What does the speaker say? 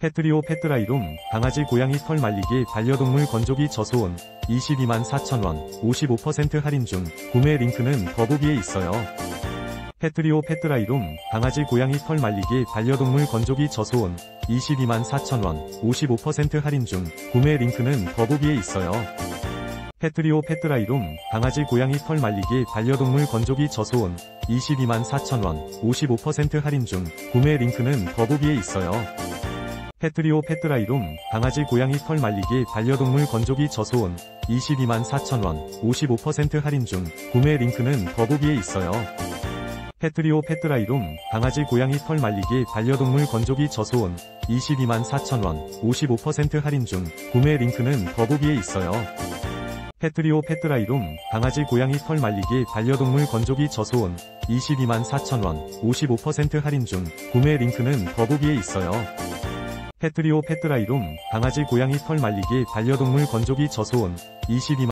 펫트리오 펫드라이룸, 강아지 고양이 털 말리기 반려동물 건조기 저소음, 22만 4천원, 55% 할인 중, 구매 링크는 더보기에 있어요. 펫트리오 펫드라이룸, 강아지 고양이 털 말리기 반려동물 건조기 저소음, 22만 4천원, 55% 할인 중, 구매 링크는 더보기에 있어요. 펫트리오 펫드라이룸, 강아지 고양이 털 말리기 반려동물 건조기 저소음, 22만 4천원, 55% 할인 중, 구매 링크는 더보기에 있어요. 펫트리오 펫드라이룸, 강아지 고양이 털 말리기 반려동물 건조기 저소음, 22만 4천원, 55% 할인 중, 구매 링크는 더보기에 있어요. 펫트리오 펫드라이룸, 강아지 고양이 털 말리기 반려동물 건조기 저소음, 22만 4천원, 55% 할인 중, 구매 링크는 더보기에 있어요. 펫트리오 펫드라이룸, 강아지 고양이 털 말리기 반려동물 건조기 저소음, 22만 4천원, 55% 할인 중, 구매 링크는 더보기에 있어요. 페트리오 페트라이룸, 강아지 고양이 털 말리기 반려동물 건조기 저소온, 22만